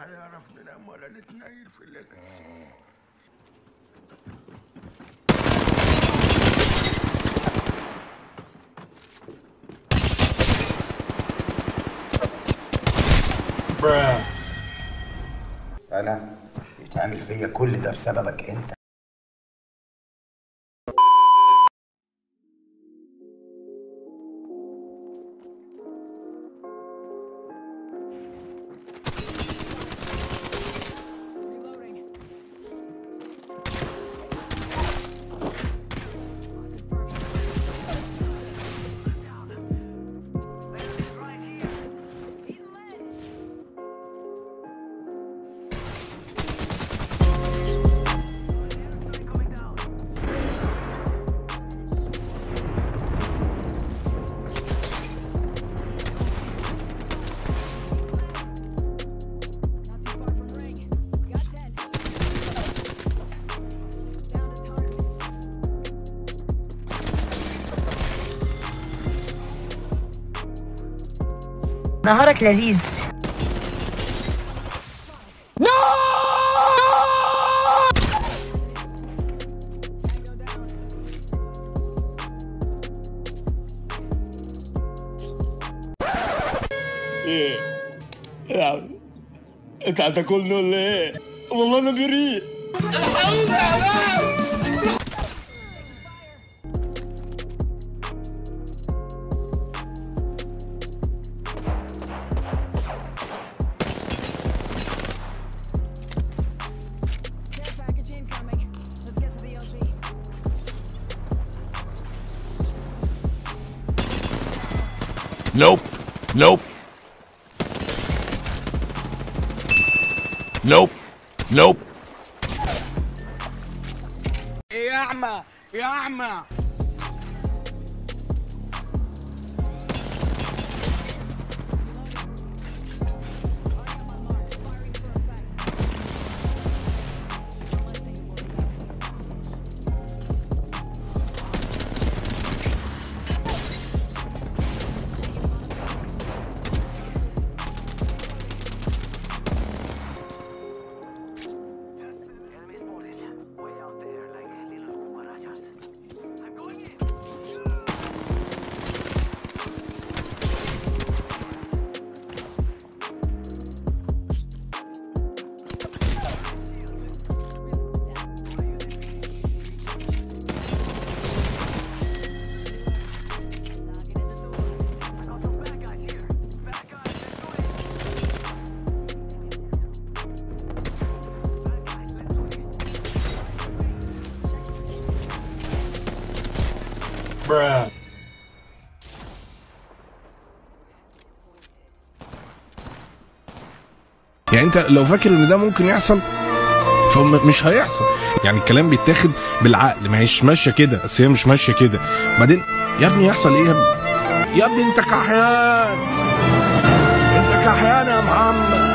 ولا هنعرف ننام ولا نتنيل في الليل. أنا يتعمل فيا كل ده بسببك أنت. نهارك لذيذ. إيه إيه. يا عم أنت هتاكلني ولا إيه؟ والله أنا بريء. Nope. Nope. Nope. Nope. يا اعمى يا اعمى يعني انت لو فاكر ان ده ممكن يحصل فمش هيحصل. يعني الكلام بيتاخد بالعقل ما هيش ماشية كده بس هي مش ماشية كده. بعدين يا ابني يحصل إيه يا ابني؟ يا ابني انت كحيان. انت كحيان يا محمد.